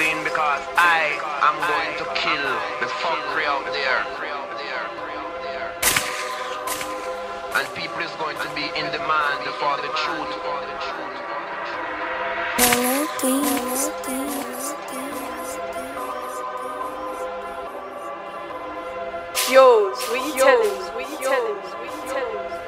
scene because I am going to kill the fuckery out there. And people is going to be in demand for the truth. Yo, we tell him.